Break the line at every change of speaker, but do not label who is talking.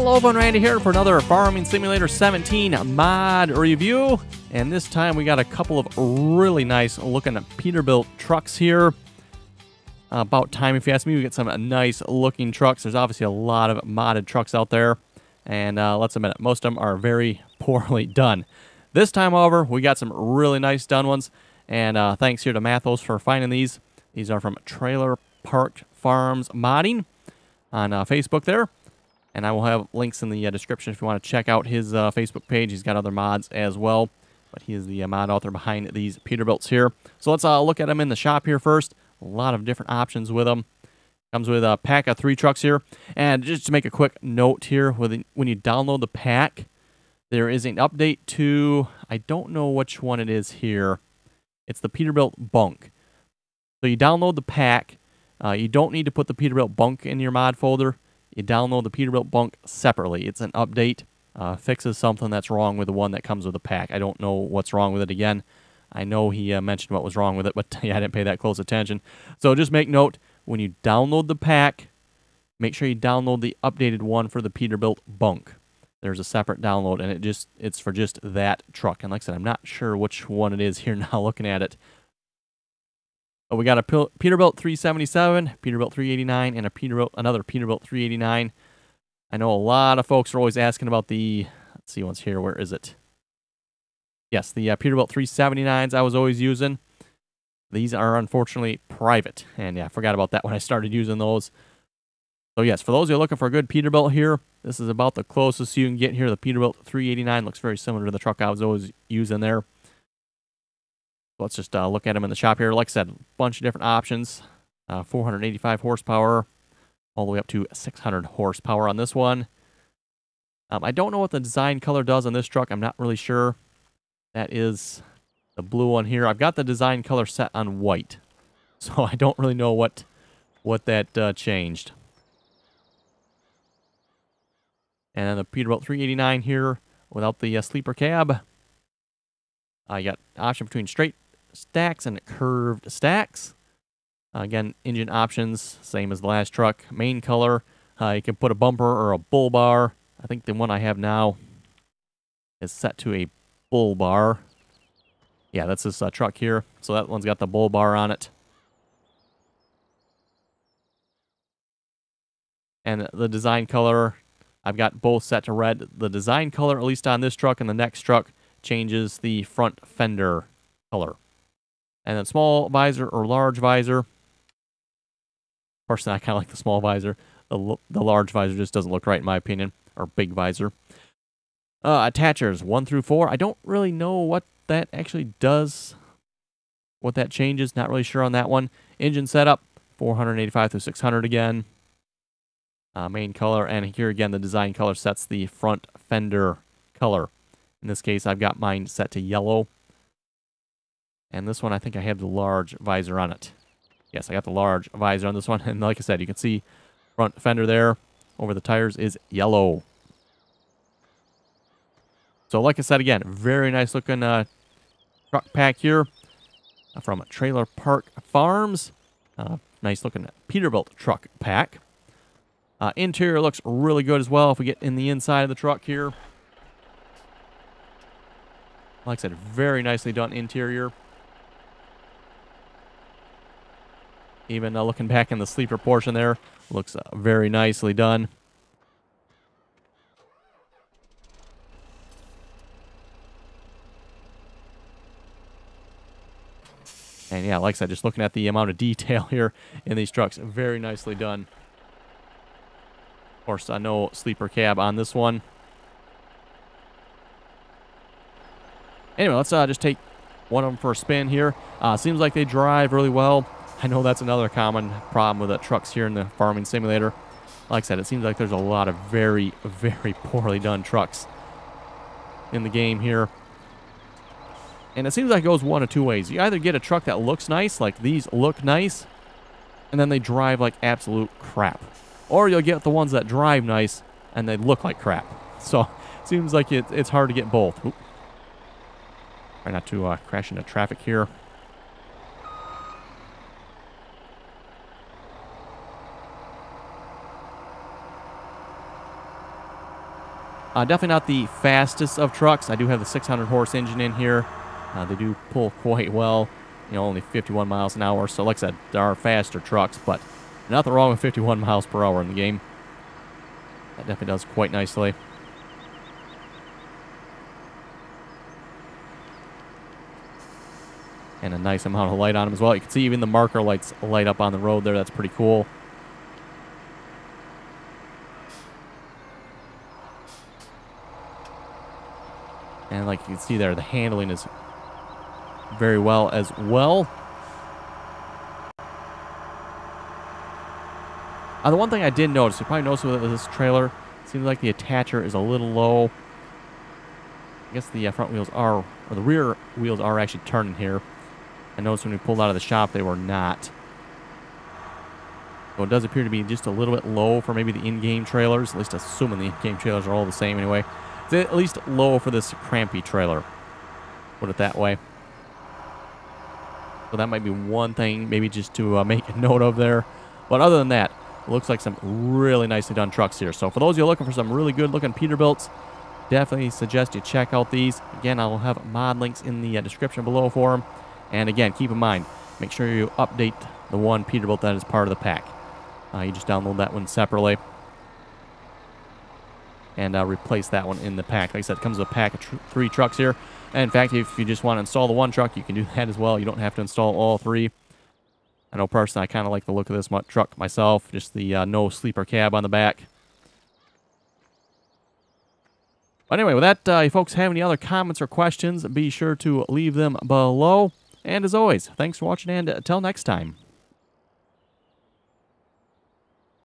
Hello, everyone, Randy here for another Farming Simulator 17 mod review. And this time we got a couple of really nice looking Peterbilt trucks here. about time, if you ask me, we get some nice looking trucks. There's obviously a lot of modded trucks out there. And uh, let's admit it, most of them are very poorly done. This time, however, we got some really nice done ones. And uh, thanks here to Mathos for finding these. These are from Trailer Park Farms Modding on uh, Facebook there. And I will have links in the uh, description if you want to check out his uh, Facebook page. He's got other mods as well. But he is the uh, mod author behind these Peterbilts here. So let's uh, look at them in the shop here first. A lot of different options with them. Comes with a pack of three trucks here. And just to make a quick note here, when you download the pack, there is an update to, I don't know which one it is here. It's the Peterbilt Bunk. So you download the pack. Uh, you don't need to put the Peterbilt Bunk in your mod folder you download the Peterbilt Bunk separately. It's an update, uh, fixes something that's wrong with the one that comes with the pack. I don't know what's wrong with it again. I know he uh, mentioned what was wrong with it, but yeah, I didn't pay that close attention. So just make note, when you download the pack, make sure you download the updated one for the Peterbilt Bunk. There's a separate download, and it just it's for just that truck. And like I said, I'm not sure which one it is here now looking at it. But we got a Peterbilt 377, Peterbilt 389, and a Peterbilt another Peterbilt 389. I know a lot of folks are always asking about the. Let's see what's here. Where is it? Yes, the uh, Peterbilt 379s I was always using. These are unfortunately private, and yeah, I forgot about that when I started using those. So yes, for those who are looking for a good Peterbilt here, this is about the closest you can get here. The Peterbilt 389 looks very similar to the truck I was always using there let's just uh, look at them in the shop here. Like I said, a bunch of different options. Uh, 485 horsepower, all the way up to 600 horsepower on this one. Um, I don't know what the design color does on this truck. I'm not really sure. That is the blue one here. I've got the design color set on white, so I don't really know what what that uh, changed. And then the Peterbilt 389 here without the uh, sleeper cab. I got option between straight stacks and curved stacks. Uh, again, engine options, same as the last truck. Main color, uh, you can put a bumper or a bull bar. I think the one I have now is set to a bull bar. Yeah, that's this uh, truck here. So that one's got the bull bar on it. And the design color, I've got both set to red. The design color, at least on this truck and the next truck, changes the front fender color. And then small visor or large visor. Personally, I kind of like the small visor. The, the large visor just doesn't look right in my opinion. Or big visor. Uh, attachers, 1 through 4. I don't really know what that actually does. What that changes. Not really sure on that one. Engine setup, 485 through 600 again. Uh, main color. And here again, the design color sets the front fender color. In this case, I've got mine set to yellow. And this one, I think I have the large visor on it. Yes, I got the large visor on this one. And like I said, you can see front fender there over the tires is yellow. So like I said again, very nice looking uh, truck pack here from Trailer Park Farms. Uh, nice looking Peterbilt truck pack. Uh, interior looks really good as well if we get in the inside of the truck here. Like I said, very nicely done interior. Even uh, looking back in the sleeper portion there, looks uh, very nicely done. And yeah, like I said, just looking at the amount of detail here in these trucks, very nicely done. Of course, uh, no sleeper cab on this one. Anyway, let's uh, just take one of them for a spin here. Uh, seems like they drive really well. I know that's another common problem with the trucks here in the farming simulator. Like I said, it seems like there's a lot of very, very poorly done trucks in the game here. And it seems like it goes one of two ways. You either get a truck that looks nice, like these look nice, and then they drive like absolute crap. Or you'll get the ones that drive nice, and they look like crap. So, it seems like it, it's hard to get both. Oop. Try not to uh, crash into traffic here. Uh, definitely not the fastest of trucks. I do have the 600 horse engine in here. Uh, they do pull quite well, you know, only 51 miles an hour. So like I said, there are faster trucks, but nothing wrong with 51 miles per hour in the game. That definitely does quite nicely. And a nice amount of light on them as well. You can see even the marker lights light up on the road there. That's pretty cool. And like you can see there, the handling is very well as well. Uh, the one thing I did notice, you probably noticed with this trailer, seems like the attacher is a little low. I guess the uh, front wheels are, or the rear wheels are actually turning here. I noticed when we pulled out of the shop, they were not. So it does appear to be just a little bit low for maybe the in-game trailers, at least assuming the in-game trailers are all the same anyway. At least low for this Krampe trailer. Put it that way. So that might be one thing, maybe just to uh, make a note of there. But other than that, looks like some really nicely done trucks here. So for those of you looking for some really good looking Peterbilts, definitely suggest you check out these. Again, I will have mod links in the uh, description below for them. And again, keep in mind, make sure you update the one Peterbilt that is part of the pack. Uh, you just download that one separately and uh, replace that one in the pack. Like I said, it comes with a pack of tr three trucks here. And in fact, if you just want to install the one truck, you can do that as well. You don't have to install all three. I know personally, I kind of like the look of this truck myself. Just the uh, no sleeper cab on the back. But anyway, with that, uh, if folks have any other comments or questions, be sure to leave them below. And as always, thanks for watching and until next time.